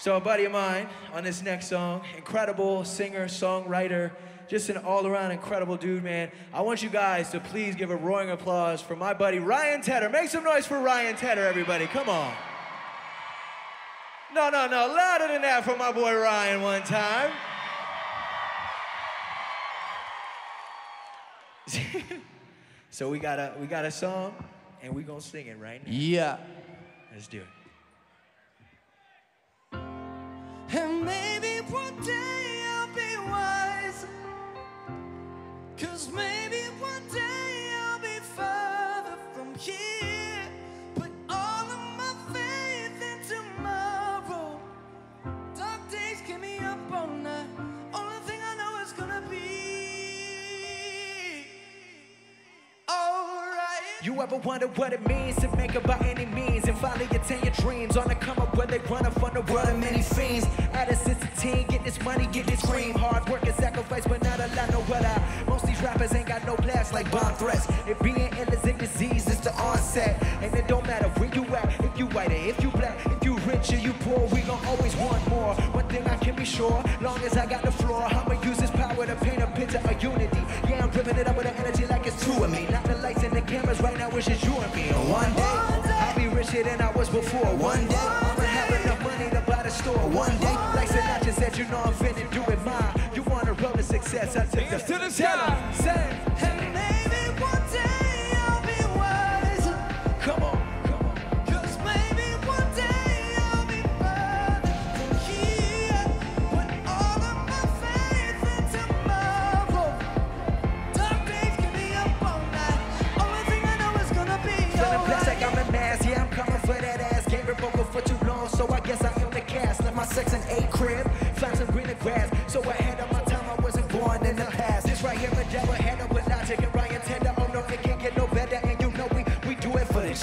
So a buddy of mine on this next song, incredible singer, songwriter, just an all-around incredible dude, man. I want you guys to please give a roaring applause for my buddy Ryan Tedder. Make some noise for Ryan Tedder, everybody. Come on. No, no, no, louder than that for my boy Ryan one time. so we got a we got a song, and we gonna sing it right now. Yeah. Let's do it. Maybe one day I'll be further from here. Put all of my faith in tomorrow. Dark days keep me up all night. Only thing I know is gonna be alright. You ever wonder what it means to make it by any means and finally attain your dreams? On the come up where they run up on the world of many fiends. At a 16, get this money, get this cream. Hard work and like bomb threats. If being ill is a disease, it's the onset. And it don't matter where you at, if you white or if you black, if you rich or you poor, we gon' always want more. One thing I can be sure, long as I got the floor, I'ma use this power to paint a picture of unity. Yeah, I'm ripping it up with the energy like it's two of me. Not the lights and the cameras right now, it's just you and me. And one day, I'll be richer than I was before. One day, I'ma have enough money to buy the store. One day, like Sinatra said, you know I'm finna do it mine. A to success, I took the to the sky. say, And maybe one day I'll be wiser. come on, come on. Cause maybe one day I'll be further from here. Put all of my faith in tomorrow. Dark days keep me up all night. Only thing I know is gonna be Feeling blessed like I'm a mass, yeah, I'm coming for that ass. Can't vocal for too long, so I guess I the cast. Left my sex and eight crib,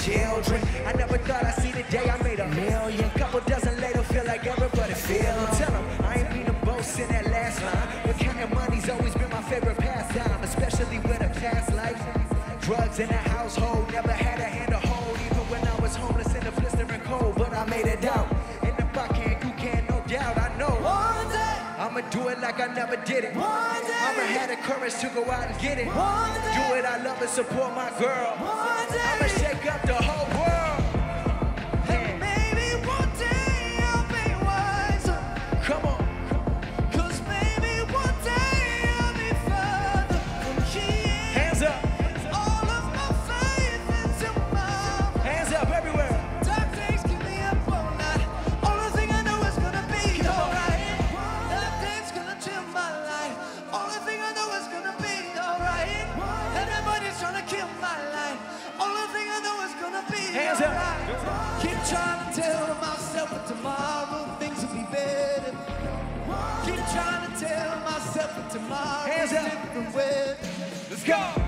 children. I never thought I'd see the day I made a million. Couple dozen later, feel like everybody feel. Tell 'em I ain't mean a boast in that last line, but counting money's always been my favorite pastime, especially with a past life. Drugs in the household, never had a hand to hold, even when I was homeless in the blistering cold. But I made it out, and if I can, you can, no doubt. I know One day, I'ma do it like I never did it. One day. I'ma have the courage to go out and get it. One day. Do it, I love and support my girl. one day. I'ma shake up up everywhere. Dark days keep me up all night. Only thing I know is gonna be alright. Days gonna chill my life. Only thing I know is gonna be alright. Everybody's trying to kill my life. Only thing I know is gonna be Hands up. Keep trying to tell myself that tomorrow things will be better. Keep trying to tell myself that tomorrow Hands is up. different. Let's go.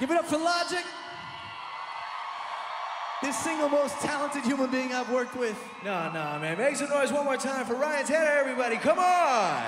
Give it up for Logic. This single most talented human being I've worked with. No, no, man. Make some noise one more time for Ryan Tedder, everybody. Come on.